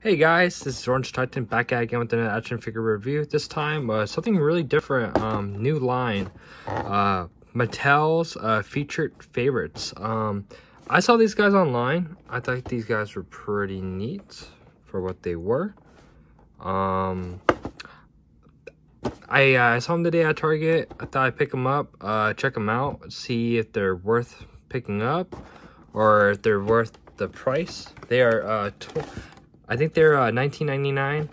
Hey guys, this is Orange Titan back again with an action figure review. This time, uh, something really different, um, new line, uh, Mattel's uh, featured favorites. Um, I saw these guys online. I thought these guys were pretty neat for what they were. Um, I, uh, I saw them today at Target. I thought I'd pick them up, uh, check them out, see if they're worth picking up or if they're worth the price. They are, uh, I think they're uh, 19.99.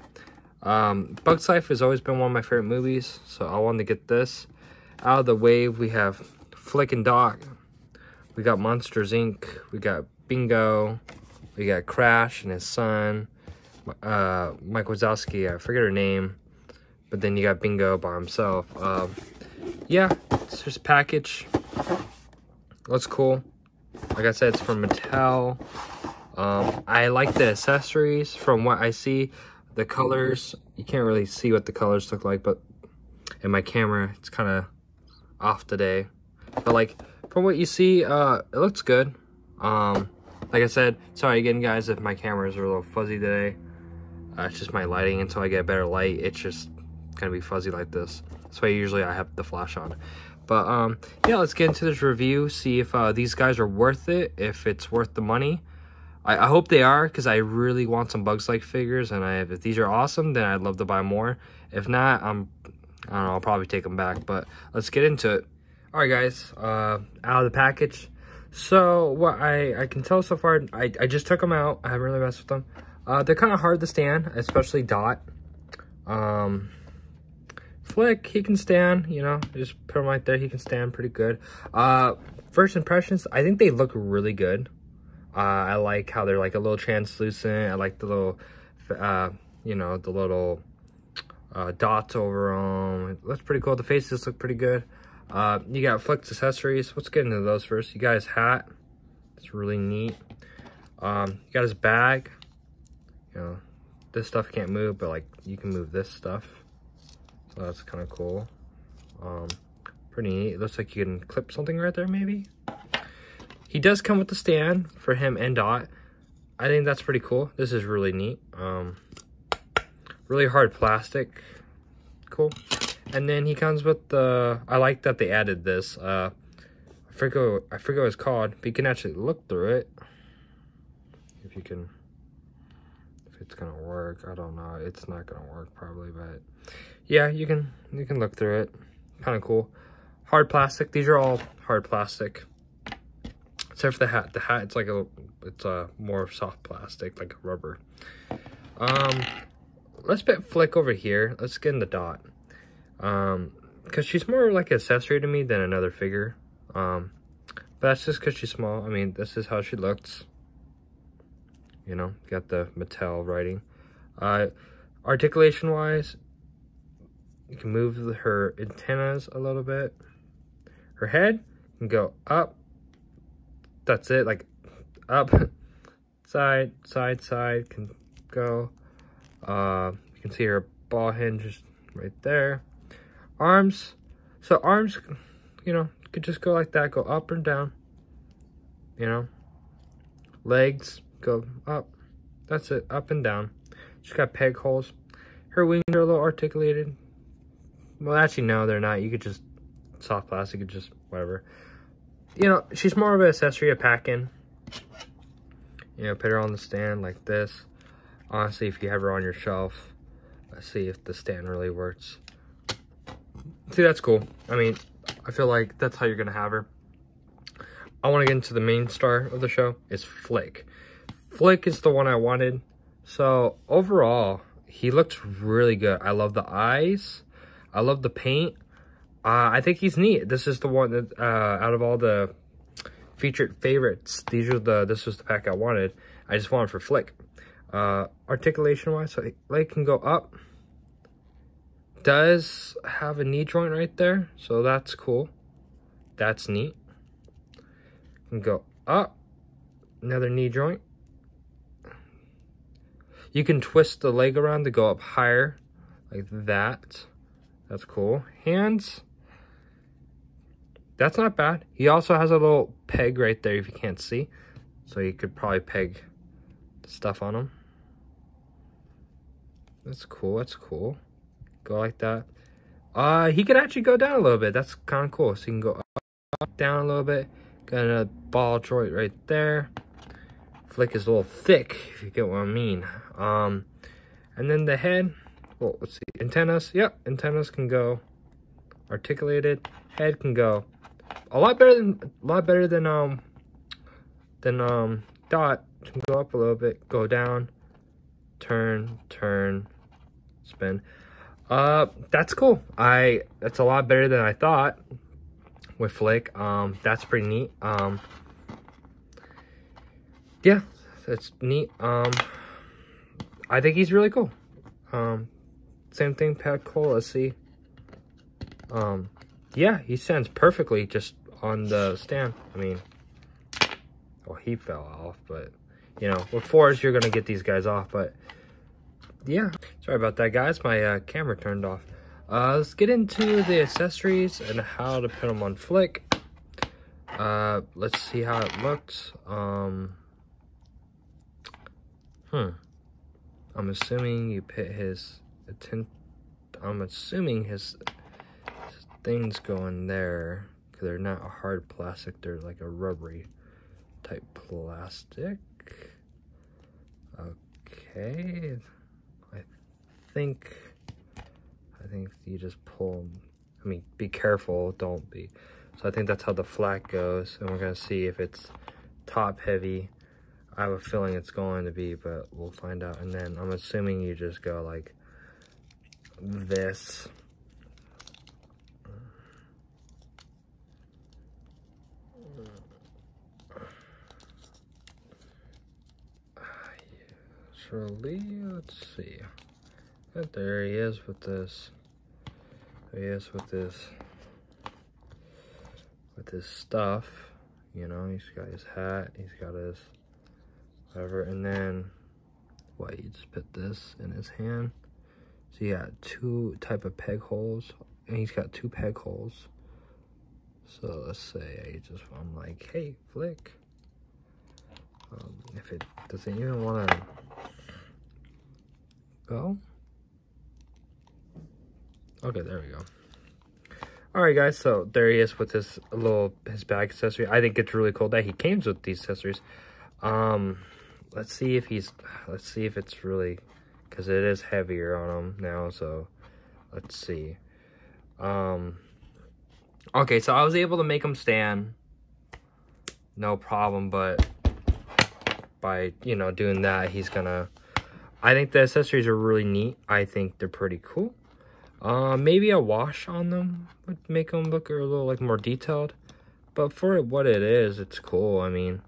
Um, Bugs Life has always been one of my favorite movies, so I wanted to get this. Out of the way, we have Flik and Dot. We got Monsters Inc. We got Bingo. We got Crash and his son. Uh, Mike Wazowski, I forget her name. But then you got Bingo by himself. Um, yeah, it's just package. That's cool. Like I said, it's from Mattel. Um, I like the accessories from what I see. The colors, you can't really see what the colors look like, but in my camera, it's kind of off today. But like, from what you see, uh, it looks good. Um, like I said, sorry again, guys, if my cameras are a little fuzzy today. Uh, it's just my lighting. Until I get better light, it's just gonna be fuzzy like this. That's why usually I have the flash on. But um, yeah, let's get into this review. See if uh, these guys are worth it. If it's worth the money. I, I hope they are because I really want some Bugs Life figures. And I, have if these are awesome, then I'd love to buy more. If not, I'm I don't know. I'll probably take them back. But let's get into it. All right, guys. Uh, out of the package. So what I I can tell so far, I I just took them out. I haven't really messed with them. Uh, they're kind of hard to stand, especially Dot. Um, Flik, he can stand, you know, just put him right there. He can stand pretty good. Uh, first impressions, I think they look really good. Uh, I like how they're like a little translucent. I like the little, uh, you know, the little uh, dots over them. Looks pretty cool. The faces look pretty good. Uh, you got Flik's accessories. Let's get into those first. You got his hat. It's really neat. Um, you got his bag. You know, this stuff can't move, but like you can move this stuff. So that's kind of cool. Um, pretty neat. It looks like you can clip something right there, maybe. He does come with the stand for him and Dot. I think that's pretty cool. This is really neat. Um, really hard plastic. Cool. And then he comes with the... I like that they added this. Uh, I forget, I forget what it's called. But you can actually look through it. If you can If it's gonna work. I don't know. It's not gonna work probably, but yeah, you can you can look through it. Kind of cool. Hard plastic. These are all hard plastic. Except for the hat. The hat, it's like a it's a more soft plastic, like a rubber. Um, let's put Flik over here. Let's get in the dot. Um, because she's more like an accessory to me than another figure. Um, but that's just because she's small. I mean, this is how she looks you know, got the Mattel writing. Uh, articulation wise, you can move her antennas a little bit. Her head can go up. That's it, like up, side, side, side can go. Uh, you can see her ball hinge right there. Arms, so arms, you know, could just go like that, go up and down. You know, legs, go up. That's it, up and down. She's got peg holes. Her wings are a little articulated. Well, actually, no, they're not. You could just, soft plastic, could just, whatever. You know, she's more of an accessory to pack in. You know, put her on the stand like this. Honestly, if you have her on your shelf, let's see if the stand really works. See, that's cool. I mean, I feel like that's how you're going to have her. I want to get into the main star of the show. It's Flik. Flik is the one I wanted. So overall, he looks really good. I love the eyes. I love the paint. Uh, I think he's neat. This is the one that, uh, out of all the featured favorites, these are the, this was the pack I wanted. I just wanted for Flik. Uh, articulation wise, so leg can go up. Does have a knee joint right there, so that's cool. That's neat. Can go up, another knee joint. You can twist the leg around to go up higher, like that. That's cool. Hands, that's not bad. He also has a little peg right there if you can't see. So you could probably peg stuff on him. That's cool. That's cool. Go like that. Uh, he could actually go down a little bit. That's kind of cool. So you can go up, down a little bit. Got a ball joint right there. Flik is a little thick, if you get what I mean. Um, and then the head. Well, let's see. Antennas. Yep, antennas can go articulated. Head can go a lot better than a lot better than um than um dot. Can go up a little bit, go down, turn, turn, spin. Uh, that's cool. I that's a lot better than I thought with Flik. Um, that's pretty neat. Um, yeah, that's neat. Um, I think he's really cool. Um, same thing, Pat Cole. Let's see. Um, yeah, he stands perfectly just on the stand. I mean, well, he fell off, but you know, with fours, you're gonna get these guys off. But yeah, sorry about that, guys. My uh, camera turned off. Uh, let's get into the accessories and how to put them on flik. Uh, let's see how it looks. Um, hmm. I'm assuming you put his attention. I'm assuming his, things go in there they're not a hard plastic. They're like a rubbery type plastic. Okay. I think I think you just pull I mean be careful, don't be. So I think that's how the flat goes and we're gonna see if it's top heavy. I have a feeling it's going to be, but we'll find out. And then I'm assuming you just go like this. Surely, let's see. And there he is with this. There he is with this. With his stuff. You know, he's got his hat. He's got his whatever. And then, what, you just put this in his hand. So he got two type of peg holes. And he's got two peg holes. So let's say I just, I'm like, hey, flik. Um, if it doesn't even want to go. Okay, there we go. Alright guys, so there he is with his little, his bag accessory. I think it's really cool that he came with these accessories. Um, let's see if he's, let's see if it's really, because it is heavier on him now, so let's see. Um, okay, so I was able to make him stand, no problem, but by, you know, doing that, he's gonna I think the accessories are really neat. I think they're pretty cool. Uh, maybe a wash on them would make them look a little like more detailed. But for what it is, it's cool. I mean,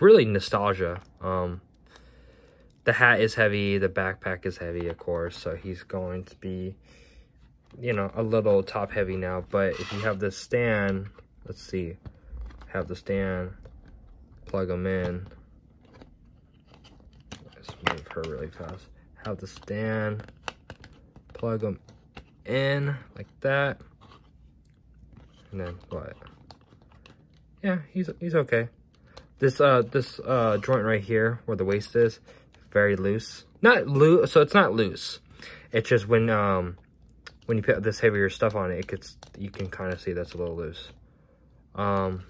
really nostalgia. Um, the hat is heavy. The backpack is heavy, of course. So he's going to be, you know, a little top heavy now. But if you have the stand, let's see, have the stand, plug them in move her really fast. Have the stand, plug them in like that. And then what? Yeah, he's he's okay. This uh this uh joint right here where the waist is, very loose. Not loose, so it's not loose. It's just when um when you put this heavier stuff on it, it gets you can kind of see that's a little loose. Um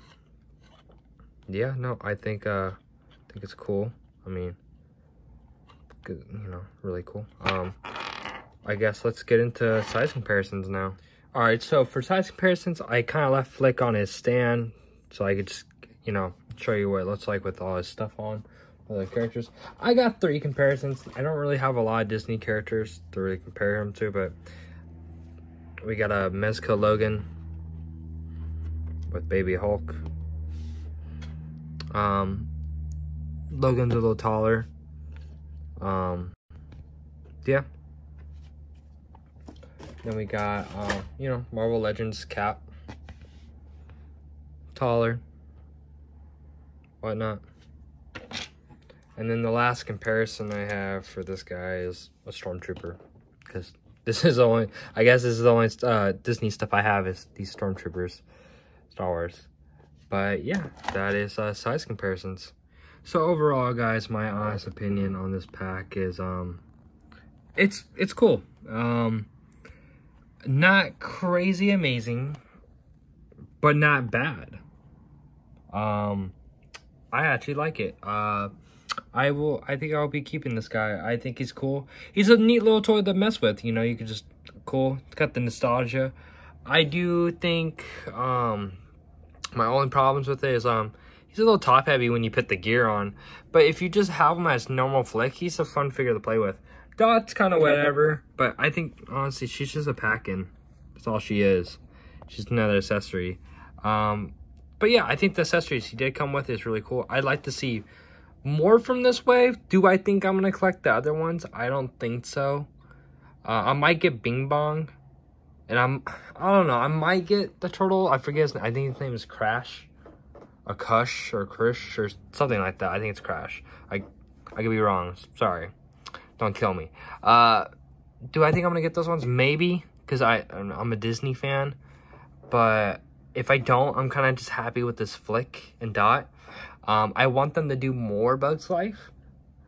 yeah, no, I think uh I think it's cool. I mean, you know, really cool. Um, I guess let's get into size comparisons now. All right, so for size comparisons, I kind of left Flik on his stand so I could just, you know, show you what it looks like with all his stuff on, other characters. I got three comparisons. I don't really have a lot of Disney characters to really compare him to, but we got a Mezco Logan with Baby Hulk. Um, Logan's a little taller. Um, yeah. Then we got, uh, you know, Marvel Legends cap. Taller. Whatnot. And then the last comparison I have for this guy is a Stormtrooper. Because this is the only, I guess this is the only uh, Disney stuff I have is these Stormtroopers. Star Wars. But yeah, that is uh, size comparisons. So overall, guys, my honest opinion on this pack is, um, it's it's cool. Um, not crazy amazing, but not bad. Um, I actually like it. Uh, I will. I think I'll be keeping this guy. I think he's cool. He's a neat little toy to mess with. You know, you could just cool. It's got the nostalgia. I do think um, my only problems with it is um, he's a little top heavy when you put the gear on. But if you just have him as normal flik, he's a fun figure to play with. Dot's kind of whatever, but I think honestly she's just a pack-in. That's all she is. She's another accessory. Um, but yeah, I think the accessories he did come with is really cool. I'd like to see more from this wave. Do I think I'm gonna collect the other ones? I don't think so. Uh, I might get Bing Bong, and I'm I don't know. I might get the turtle. I forget his name. I think his name is Crash, a Kush or Krish or something like that. I think it's Crash. I I could be wrong. Sorry. Don't kill me. Uh, do I think I'm gonna get those ones? Maybe, because I I'm a Disney fan. But if I don't, I'm kind of just happy with this flik and dot. Um, I want them to do more Bugs Life.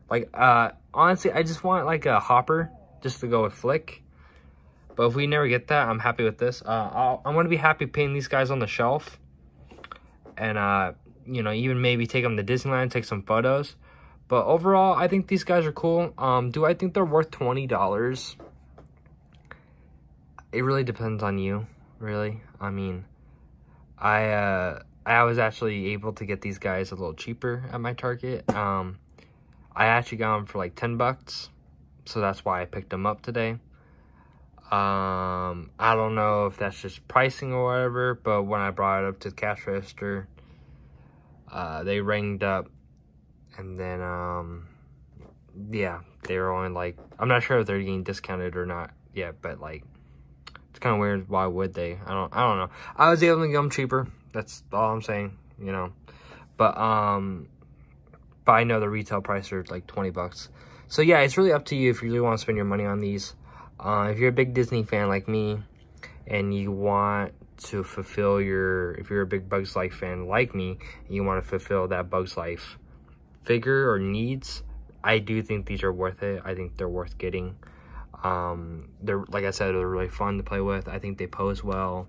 Like, uh, honestly, I just want like a hopper just to go with flik. But if we never get that, I'm happy with this. Uh, i am going to be happy paying these guys on the shelf. And, uh, you know, even maybe take them to Disneyland, take some photos. But overall, I think these guys are cool. Um, do I think they're worth $20? It really depends on you, really. I mean, I uh, I was actually able to get these guys a little cheaper at my Target. Um, I actually got them for like 10 bucks. So that's why I picked them up today. Um, I don't know if that's just pricing or whatever, but when I brought it up to the cash register, uh, they ringed up and then, um, yeah, they were only like, I'm not sure if they're getting discounted or not yet, but like, it's kind of weird. Why would they? I don't, I don't know. I was able to get them cheaper. That's all I'm saying, you know, but, um, but I know the retail price are like 20 bucks. So yeah, it's really up to you if you really want to spend your money on these. Uh, if you're a big Disney fan like me, and you want to fulfill your, if you're a big Bugs Life fan like me, you want to fulfill that Bugs Life figure or needs, I do think these are worth it. I think they're worth getting. Um, they're like I said, they're really fun to play with. I think they pose well.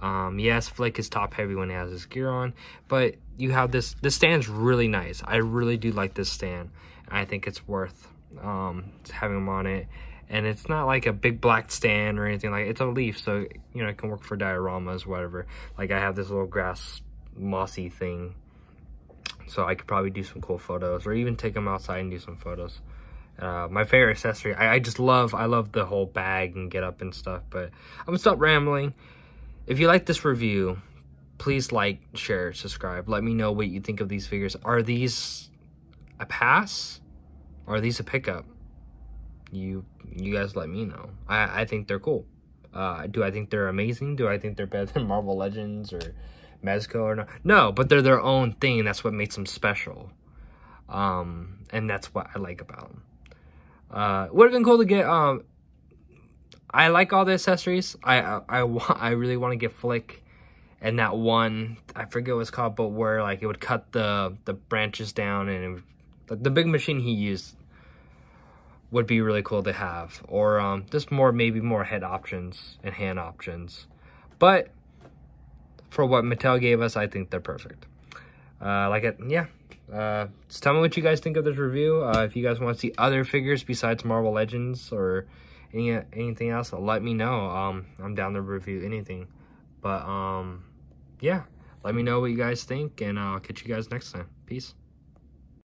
Um, yes, Flik is top heavy when he has his gear on, but you have this. This stand's really nice. I really do like this stand. I think it's worth um, having them on it. And it's not like a big black stand or anything like. It's a leaf, so you know it can work for dioramas, whatever. Like I have this little grass mossy thing so I could probably do some cool photos or even take them outside and do some photos. Uh, my favorite accessory, I, I, just love, I love the whole bag and get up and stuff, but I'm gonna stop rambling. If you like this review, please like, share, subscribe. Let me know what you think of these figures. Are these a pass? Are these a pickup? You, you guys let me know. I, I think they're cool. Uh, do I think they're amazing? Do I think they're better than Marvel Legends or Mezco or not. No, but they're their own thing. That's what makes them special. Um, and that's what I like about them. Uh, would have been cool to get, um, I like all the accessories. I, I, I, I really want to get Flik and that one, I forget what it's called, but where like it would cut the, the branches down and would, like, the big machine he used would be really cool to have. Or um, just more, maybe more head options and hand options. But for what Mattel gave us, I think they're perfect. Uh, like it, yeah. Uh, just tell me what you guys think of this review. Uh, if you guys want to see other figures besides Marvel Legends or any anything else, let me know. Um, I'm down to review anything. But um, yeah, let me know what you guys think, and I'll catch you guys next time. Peace.